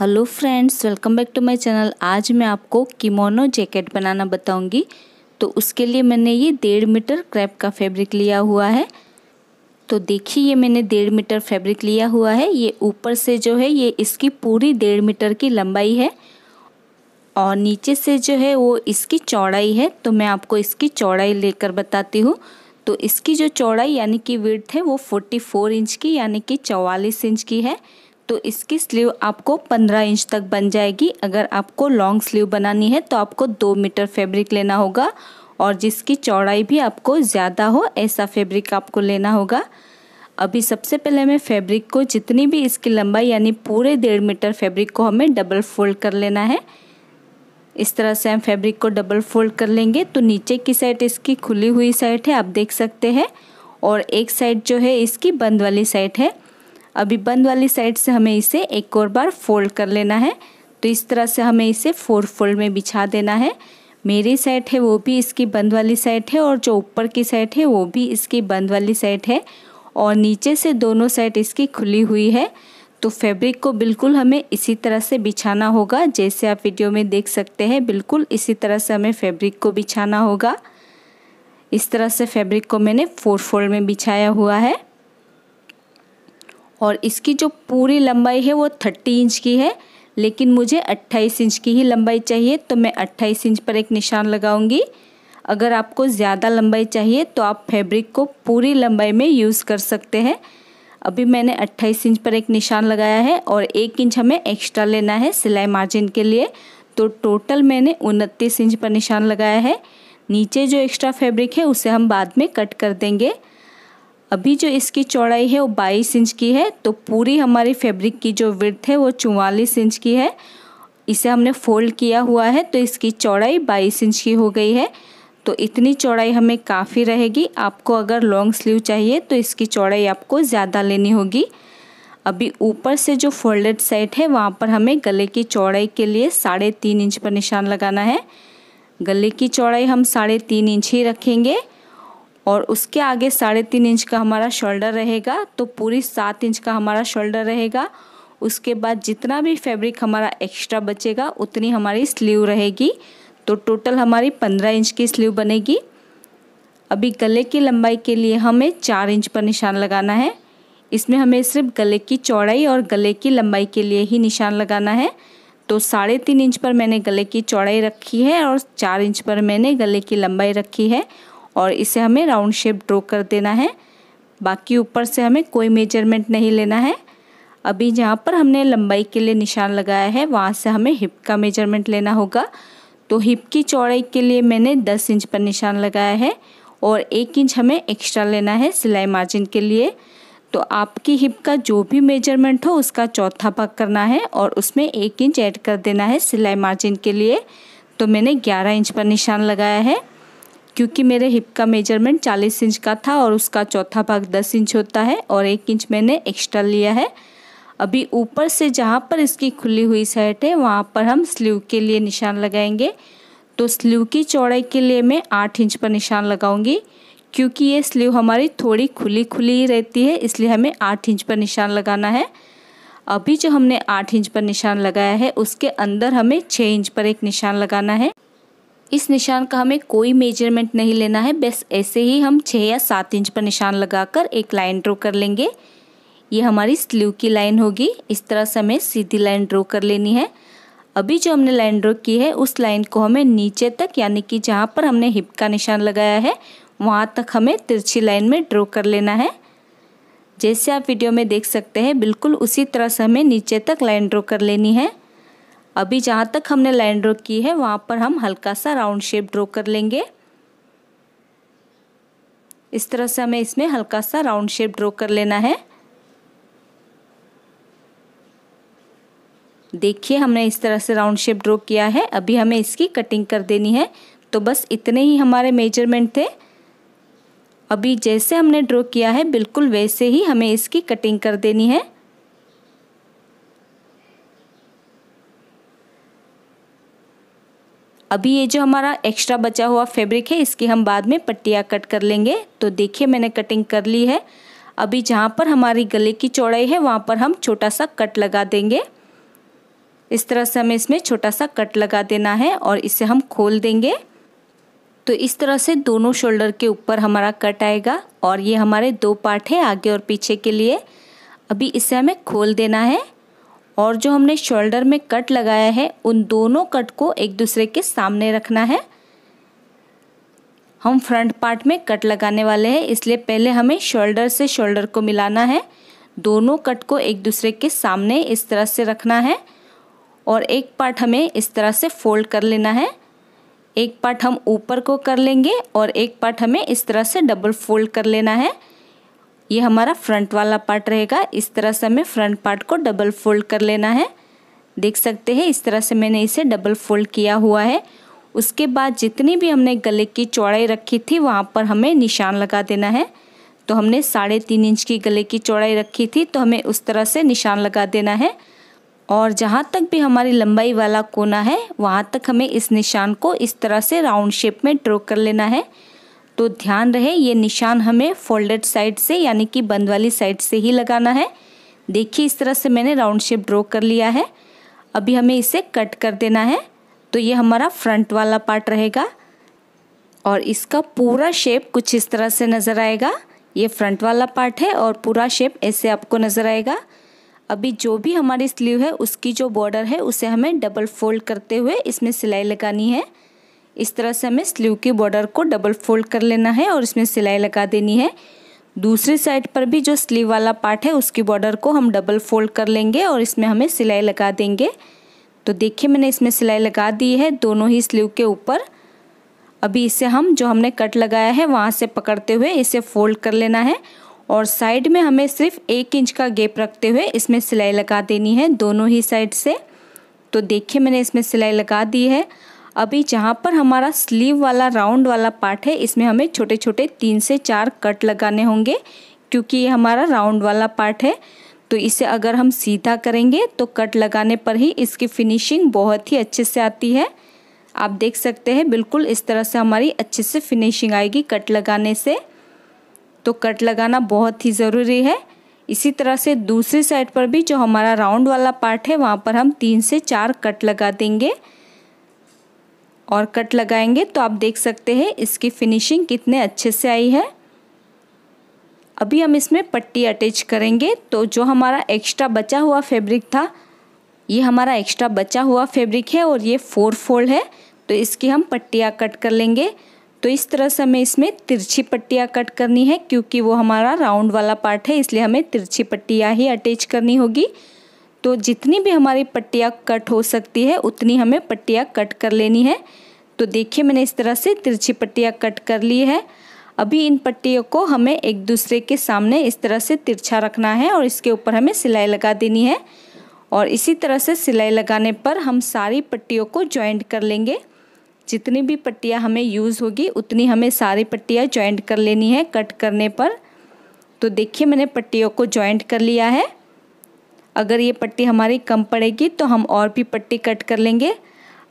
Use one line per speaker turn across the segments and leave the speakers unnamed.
Hello friends, welcome back to my channel. आज मैं आपको किमोनो जैकेट बनाना बताऊँगी। तो उसके लिए मैंने ये डेढ़ मीटर क्रैप का फैब्रिक लिया हुआ है। तो देखिए, ये मैंने डेढ़ मीटर फैब्रिक लिया हुआ है। ये ऊपर से जो है, ये इसकी पूरी डेढ़ मीटर की लंबाई है और नीचे से जो है, वो इसकी चौड़ाई है। तो मैं आपको इसकी चौड़ाई लेकर बताती हूँ। तो इसकी जो चौड़ाई, यानी कि विड्थ है, वो फोर्टी फोर इंच की, यानी कि चौवालीस इंच की है। तो इसकी स्लीव आपको 15 इंच तक बन जाएगी। अगर आपको लॉन्ग स्लीव बनानी है तो आपको दो मीटर फैब्रिक लेना होगा और जिसकी चौड़ाई भी आपको ज़्यादा हो, ऐसा फैब्रिक आपको लेना होगा। अभी सबसे पहले हमें फैब्रिक को जितनी भी इसकी लंबाई, यानी पूरे डेढ़ मीटर फैब्रिक को हमें डबल फोल्ड कर लेना है। इस तरह से हम फैब्रिक को डबल फोल्ड कर लेंगे। तो नीचे की साइड इसकी खुली हुई साइड है, आप देख सकते हैं। और एक साइड जो है, इसकी बंद वाली साइड है। अभी बंद वाली साइड से हमें इसे एक और बार फोल्ड कर लेना है। तो इस तरह से हमें इसे फोर फोल्ड में बिछा देना है। मेरी साइड है, वो भी इसकी बंद वाली साइड है और जो ऊपर की साइड है, वो भी इसकी बंद वाली साइड है। और नीचे से दोनों साइड इसकी खुली हुई है। तो फैब्रिक को बिल्कुल हमें इसी तरह से बिछाना होगा, जैसे आप वीडियो में देख सकते हैं। बिल्कुल इसी तरह से हमें फैब्रिक को बिछाना होगा। इस तरह से फैब्रिक को मैंने फोर फोल्ड में बिछाया हुआ है। और इसकी जो पूरी लंबाई है वो थर्टी इंच की है, लेकिन मुझे अट्ठाईस इंच की ही लंबाई चाहिए तो मैं अट्ठाईस इंच पर एक निशान लगाऊँगी। अगर आपको ज़्यादा लंबाई चाहिए तो आप फैब्रिक को पूरी लंबाई में यूज़ कर सकते हैं। अभी मैंने 28 इंच पर एक निशान लगाया है और एक इंच हमें एक्स्ट्रा लेना है सिलाई मार्जिन के लिए। तो टोटल मैंने उनतीस इंच पर निशान लगाया है। नीचे जो एक्स्ट्रा फैब्रिक है, उसे हम बाद में कट कर देंगे। अभी जो इसकी चौड़ाई है वो 22 इंच की है तो पूरी हमारी फैब्रिक की जो विर्थ है वो चौवालीस इंच की है। इसे हमने फोल्ड किया हुआ है तो इसकी चौड़ाई 22 इंच की हो गई है। तो इतनी चौड़ाई हमें काफ़ी रहेगी। आपको अगर लॉन्ग स्लीव चाहिए तो इसकी चौड़ाई आपको ज़्यादा लेनी होगी। अभी ऊपर से जो फोल्डेड साइड है, वहाँ पर हमें गले की चौड़ाई के लिए साढ़े तीन इंच पर निशान लगाना है। गले की चौड़ाई हम साढ़े तीन इंच ही रखेंगे। और उसके आगे साढ़े तीन इंच का हमारा शोल्डर रहेगा तो पूरी सात इंच का हमारा शोल्डर रहेगा। उसके बाद जितना भी फैब्रिक हमारा एक्स्ट्रा बचेगा, उतनी हमारी स्लीव रहेगी। तो टोटल हमारी पंद्रह इंच की स्लीव बनेगी। अभी गले की लंबाई के लिए हमें चार इंच पर निशान लगाना है। इसमें हमें सिर्फ़ गले की चौड़ाई और गले की लंबाई के लिए ही निशान लगाना है। तो साढ़े तीन इंच पर मैंने गले की चौड़ाई रखी है और चार इंच पर मैंने गले की लंबाई रखी है। और इसे हमें राउंड शेप ड्रॉ कर देना है। बाकी ऊपर से हमें कोई मेज़रमेंट नहीं लेना है। अभी जहाँ पर हमने लंबाई के लिए निशान लगाया है, वहाँ से हमें हिप का मेज़रमेंट लेना होगा। तो हिप की चौड़ाई के लिए मैंने 10 इंच पर निशान लगाया है और एक इंच हमें एक्स्ट्रा लेना है सिलाई मार्जिन के लिए। तो आपकी हिप का जो भी मेज़रमेंट हो, उसका चौथा भाग करना है और उसमें एक इंच ऐड कर देना है सिलाई मार्जिन के लिए। तो मैंने 11 इंच पर निशान लगाया है। क्योंकि मेरे हिप का मेज़रमेंट 40 इंच का था और उसका चौथा भाग 10 इंच होता है और एक इंच मैंने एक्स्ट्रा लिया है। अभी ऊपर से जहाँ पर इसकी खुली हुई साइड है, वहाँ पर हम स्लीव के लिए निशान लगाएँगे। तो स्लीव की चौड़ाई के लिए मैं आठ इंच पर निशान लगाऊँगी, क्योंकि ये स्लीव हमारी थोड़ी खुली खुली ही रहती है, इसलिए हमें आठ इंच पर निशान लगाना है। अभी जो हमने आठ इंच पर निशान लगाया है, उसके अंदर हमें छः इंच पर एक निशान लगाना है। इस निशान का हमें कोई मेज़रमेंट नहीं लेना है, बस ऐसे ही हम छः या सात इंच पर निशान लगाकर एक लाइन ड्रॉ कर लेंगे। ये हमारी स्लीव की लाइन होगी। इस तरह से हमें सीधी लाइन ड्रॉ कर लेनी है। अभी जो हमने लाइन ड्रॉ की है, उस लाइन को हमें नीचे तक, यानी कि जहाँ पर हमने हिप का निशान लगाया है, वहाँ तक हमें तिरछी लाइन में ड्रॉ कर लेना है। जैसे आप वीडियो में देख सकते हैं, बिल्कुल उसी तरह से हमें नीचे तक लाइन ड्रॉ कर लेनी है। अभी जहाँ तक हमने लाइन ड्रॉ की है, वहाँ पर हम हल्का सा राउंड शेप ड्रॉ कर लेंगे। इस तरह से हमें इसमें हल्का सा राउंड शेप ड्रॉ कर लेना है। देखिए, हमने इस तरह से राउंड शेप ड्रॉ किया है। अभी हमें इसकी कटिंग कर देनी है। तो बस इतने ही हमारे मेज़रमेंट थे। अभी जैसे हमने ड्रॉ किया है, बिल्कुल वैसे ही हमें इसकी कटिंग कर देनी है। अभी ये जो हमारा एक्स्ट्रा बचा हुआ फैब्रिक है, इसकी हम बाद में पट्टियाँ कट कर लेंगे। तो देखिए, मैंने कटिंग कर ली है। अभी जहाँ पर हमारी गले की चौड़ाई है, वहाँ पर हम छोटा सा कट लगा देंगे। इस तरह से हमें इसमें छोटा सा कट लगा देना है और इसे हम खोल देंगे। तो इस तरह से दोनों शोल्डर के ऊपर हमारा कट आएगा और ये हमारे दो पार्ट है, आगे और पीछे के लिए। अभी इसे हमें खोल देना है। और जो हमने शोल्डर में कट लगाया है, उन दोनों कट को एक दूसरे के सामने रखना है। हम फ्रंट पार्ट में कट लगाने वाले हैं, इसलिए पहले हमें शोल्डर से शोल्डर को मिलाना है। दोनों कट को एक दूसरे के सामने इस तरह से रखना है और एक पार्ट हमें इस तरह से फोल्ड कर लेना है। एक पार्ट हम ऊपर को कर लेंगे और एक पार्ट हमें इस तरह से डबल फोल्ड कर लेना है। ये हमारा फ्रंट वाला पार्ट रहेगा। इस तरह से हमें फ्रंट पार्ट को डबल फोल्ड कर लेना है। देख सकते हैं, इस तरह से मैंने इसे डबल फोल्ड किया हुआ है। उसके बाद जितनी भी हमने गले की चौड़ाई रखी थी, वहाँ पर हमें निशान लगा देना है। तो हमने साढ़े तीन इंच की गले की चौड़ाई रखी थी तो हमें उस तरह से निशान लगा देना है। और जहाँ तक भी हमारी लंबाई वाला कोना है, वहाँ तक हमें इस निशान को इस तरह से राउंड शेप में ड्रॉ कर लेना है। तो ध्यान रहे, ये निशान हमें फोल्डेड साइड से, यानी कि बंद वाली साइड से ही लगाना है। देखिए, इस तरह से मैंने राउंड शेप ड्रॉ कर लिया है। अभी हमें इसे कट कर देना है। तो ये हमारा फ्रंट वाला पार्ट रहेगा। और इसका पूरा शेप कुछ इस तरह से नज़र आएगा। ये फ्रंट वाला पार्ट है और पूरा शेप ऐसे आपको नज़र आएगा। अभी जो भी हमारी स्लीव है, उसकी जो बॉर्डर है, उसे हमें डबल फोल्ड करते हुए इसमें सिलाई लगानी है। इस तरह से हमें स्लीव के बॉर्डर को डबल फोल्ड कर लेना है और इसमें सिलाई लगा देनी है। दूसरी साइड पर भी जो स्लीव वाला पार्ट है, उसकी बॉर्डर को हम डबल फोल्ड कर लेंगे और इसमें हमें सिलाई लगा देंगे। तो देखिए, मैंने इसमें सिलाई लगा दी है दोनों ही स्लीव के ऊपर। अभी इसे हम, जो हमने कट लगाया है, वहाँ से पकड़ते हुए इसे फोल्ड कर लेना है और साइड में हमें सिर्फ़ एक इंच का गेप रखते हुए इसमें सिलाई लगा देनी है दोनों ही साइड से। तो देखिए, मैंने इसमें सिलाई लगा दी है। अभी जहाँ पर हमारा स्लीव वाला राउंड वाला पार्ट है, इसमें हमें छोटे छोटे तीन से चार कट लगाने होंगे, क्योंकि ये हमारा राउंड वाला पार्ट है। तो इसे अगर हम सीधा करेंगे तो कट लगाने पर ही इसकी फिनिशिंग बहुत ही अच्छे से आती है। आप देख सकते हैं, बिल्कुल इस तरह से हमारी अच्छे से फिनिशिंग आएगी कट लगाने से। तो कट लगाना बहुत ही ज़रूरी है। इसी तरह से दूसरी साइड पर भी जो हमारा राउंड वाला पार्ट है, वहाँ पर हम तीन से चार कट लगा देंगे। और कट लगाएँगे तो आप देख सकते हैं इसकी फिनिशिंग कितने अच्छे से आई है। अभी हम इसमें पट्टी अटैच करेंगे तो जो हमारा एक्स्ट्रा बचा हुआ फैब्रिक था, ये हमारा एक्स्ट्रा बचा हुआ फैब्रिक है और ये फोर फोल्ड है तो इसकी हम पट्टियाँ कट कर लेंगे। तो इस तरह से हमें इसमें तिरछी पट्टियाँ कट करनी है, क्योंकि वो हमारा राउंड वाला पार्ट है, इसलिए हमें तिरछी पट्टियाँ ही अटैच करनी होगी। तो जितनी भी हमारी पट्टियाँ कट हो सकती है, उतनी हमें पट्टियाँ कट कर लेनी है। तो देखिए, मैंने इस तरह से तिरछी पट्टियाँ कट कर ली है। अभी इन पट्टियों को हमें एक दूसरे के सामने इस तरह से तिरछा रखना है और इसके ऊपर हमें सिलाई लगा देनी है। और इसी तरह से सिलाई लगाने पर हम सारी पट्टियों को जॉइंट कर लेंगे। जितनी भी पट्टियाँ हमें यूज़ होगी, उतनी हमें सारी पट्टियाँ जॉइंट कर लेनी है कट करने पर। तो देखिए, मैंने पट्टियों को जॉइंट कर लिया है। अगर ये पट्टी हमारी कम पड़ेगी तो हम और भी पट्टी कट कर लेंगे।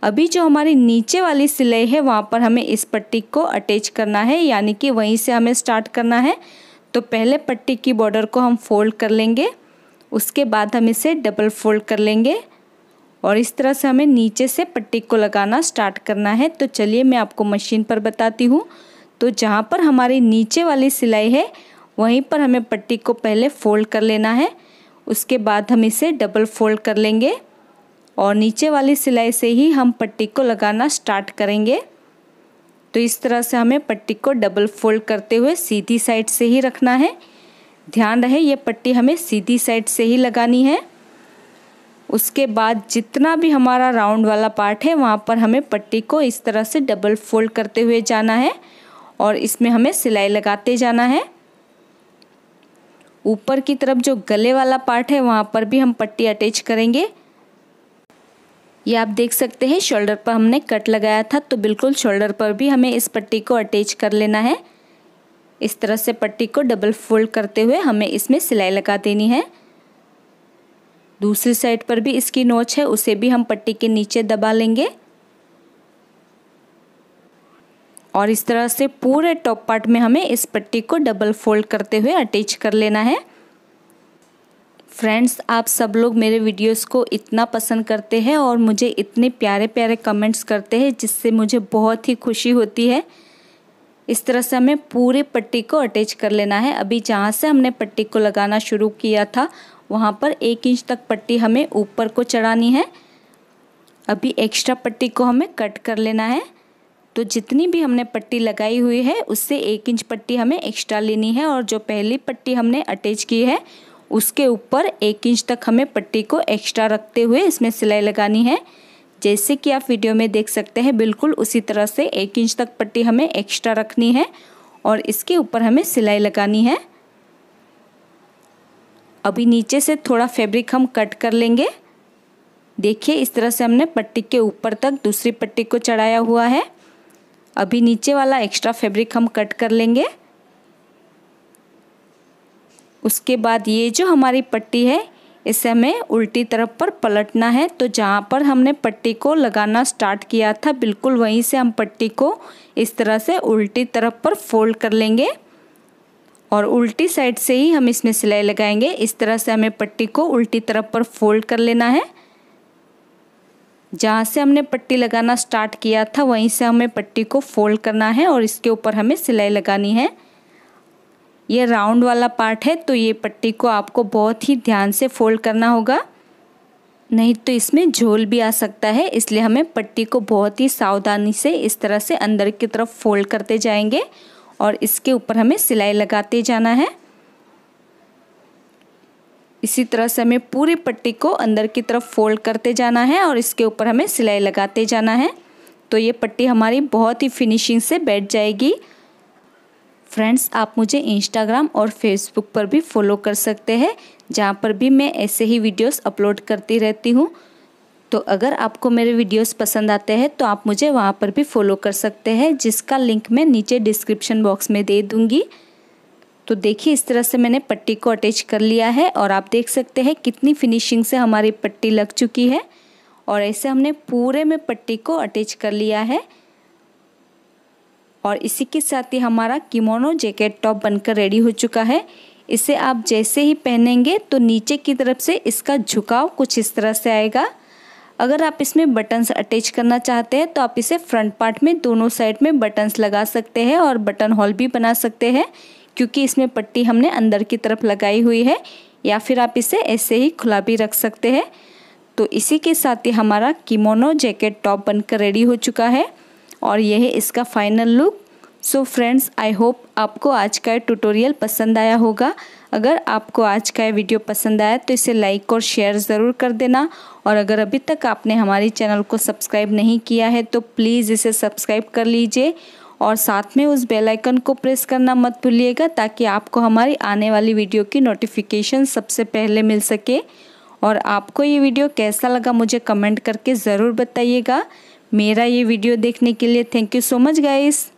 अभी जो हमारी नीचे वाली सिलाई है, वहाँ पर हमें इस पट्टी को अटैच करना है, यानी कि वहीं से हमें स्टार्ट करना है। तो पहले पट्टी की बॉर्डर को हम फोल्ड कर लेंगे, उसके बाद हम इसे डबल फोल्ड कर लेंगे। और इस तरह से हमें नीचे से पट्टी को लगाना स्टार्ट करना है। तो चलिए मैं आपको मशीन पर बताती हूँ। तो जहाँ पर हमारी नीचे वाली सिलाई है, वहीं पर हमें पट्टी को पहले फोल्ड कर लेना है। उसके बाद हम इसे डबल फोल्ड कर लेंगे और नीचे वाली सिलाई से ही हम पट्टी को लगाना स्टार्ट करेंगे। तो इस तरह से हमें पट्टी को डबल फोल्ड करते हुए सीधी साइड से ही रखना है। ध्यान रहे, ये पट्टी हमें सीधी साइड से ही लगानी है। उसके बाद जितना भी हमारा राउंड वाला पार्ट है, वहाँ पर हमें पट्टी को इस तरह से डबल फोल्ड करते हुए जाना है और इसमें हमें सिलाई लगाते जाना है। ऊपर की तरफ़ जो गले वाला पार्ट है, वहाँ पर भी हम पट्टी अटैच करेंगे। ये आप देख सकते हैं शोल्डर पर हमने कट लगाया था तो बिल्कुल शोल्डर पर भी हमें इस पट्टी को अटैच कर लेना है। इस तरह से पट्टी को डबल फोल्ड करते हुए हमें इसमें सिलाई लगा देनी है। दूसरी साइड पर भी इसकी नोच है, उसे भी हम पट्टी के नीचे दबा लेंगे। और इस तरह से पूरे टॉप पार्ट में हमें इस पट्टी को डबल फोल्ड करते हुए अटैच कर लेना है। फ्रेंड्स आप सब लोग मेरे वीडियोस को इतना पसंद करते हैं और मुझे इतने प्यारे प्यारे कमेंट्स करते हैं जिससे मुझे बहुत ही खुशी होती है। इस तरह से हमें पूरे पट्टी को अटैच कर लेना है। अभी जहाँ से हमने पट्टी को लगाना शुरू किया था, वहाँ पर एक इंच तक पट्टी हमें ऊपर को चढ़ानी है। अभी एक्स्ट्रा पट्टी को हमें कट कर लेना है। तो जितनी भी हमने पट्टी लगाई हुई है, उससे एक इंच पट्टी हमें एक्स्ट्रा लेनी है और जो पहली पट्टी हमने अटैच की है, उसके ऊपर एक इंच तक हमें पट्टी को एक्स्ट्रा रखते हुए इसमें सिलाई लगानी है। जैसे कि आप वीडियो में देख सकते हैं, बिल्कुल उसी तरह से एक इंच तक पट्टी हमें एक्स्ट्रा रखनी है और इसके ऊपर हमें सिलाई लगानी है। अभी नीचे से थोड़ा फैब्रिक हम कट कर लेंगे। देखिए, इस तरह से हमने पट्टी के ऊपर तक दूसरी पट्टी को चढ़ाया हुआ है। अभी नीचे वाला एक्स्ट्रा फैब्रिक हम कट कर लेंगे। उसके बाद ये जो हमारी पट्टी है, इसे हमें उल्टी तरफ़ पर पलटना है। तो जहाँ पर हमने पट्टी को लगाना स्टार्ट किया था, बिल्कुल वहीं से हम पट्टी को इस तरह से उल्टी तरफ़ पर फोल्ड कर लेंगे। और उल्टी साइड से ही हम इसमें सिलाई लगाएँगे। इस तरह से हमें पट्टी को उल्टी तरफ़ पर फोल्ड कर लेना है। जहाँ से हमने पट्टी लगाना स्टार्ट किया था, वहीं से हमें पट्टी को फोल्ड करना है और इसके ऊपर हमें सिलाई लगानी है। ये राउंड वाला पार्ट है तो ये पट्टी को आपको बहुत ही ध्यान से फोल्ड करना होगा। नहीं तो इसमें झोल भी आ सकता है, इसलिए हमें पट्टी को बहुत ही सावधानी से इस तरह से अंदर की तरफ़ फोल्ड करते जाएँगे और इसके ऊपर हमें सिलाई लगाते जाना है। इसी तरह से हमें पूरी पट्टी को अंदर की तरफ़ फोल्ड करते जाना है और इसके ऊपर हमें सिलाई लगाते जाना है। तो ये पट्टी हमारी बहुत ही फिनिशिंग से बैठ जाएगी। फ्रेंड्स आप मुझे इंस्टाग्राम और फेसबुक पर भी फॉलो कर सकते हैं, जहाँ पर भी मैं ऐसे ही वीडियोस अपलोड करती रहती हूँ। तो अगर आपको मेरे वीडियोस पसंद आते हैं तो आप मुझे वहाँ पर भी फॉलो कर सकते हैं, जिसका लिंक मैं नीचे डिस्क्रिप्शन बॉक्स में दे दूँगी। तो देखिए, इस तरह से मैंने पट्टी को अटैच कर लिया है और आप देख सकते हैं कितनी फिनिशिंग से हमारी पट्टी लग चुकी है और ऐसे हमने पूरे में पट्टी को अटैच कर लिया है। और इसी के साथ ही हमारा किमोनो जैकेट टॉप बनकर रेडी हो चुका है। इसे आप जैसे ही पहनेंगे तो नीचे की तरफ़ से इसका झुकाव कुछ इस तरह से आएगा। अगर आप इसमें बटन्स अटैच करना चाहते हैं तो आप इसे फ्रंट पार्ट में दोनों साइड में बटन्स लगा सकते हैं और बटन हॉल भी बना सकते हैं। क्योंकि इसमें पट्टी हमने अंदर की तरफ़ लगाई हुई है, या फिर आप इसे ऐसे ही खुला भी रख सकते हैं। तो इसी के साथ ही हमारा किमोनो जैकेट टॉप बनकर रेडी हो चुका है, और यह है इसका final look so friends I hope आपको आज का ट्यूटोरियल पसंद आया होगा। अगर आपको आज का वीडियो पसंद आया तो इसे लाइक और शेयर ज़रूर कर देना। और अगर अभी तक आपने हमारी चैनल को सब्सक्राइब नहीं किया है तो प्लीज़ इसे सब्सक्राइब कर लीजिए। और साथ में उस बेल आइकन को प्रेस करना मत भूलिएगा ताकि आपको हमारी आने वाली वीडियो की नोटिफिकेशन सबसे पहले मिल सके। और आपको ये वीडियो कैसा लगा मुझे कमेंट करके ज़रूर बताइएगा। मेरा ये वीडियो देखने के लिए thank you so much guys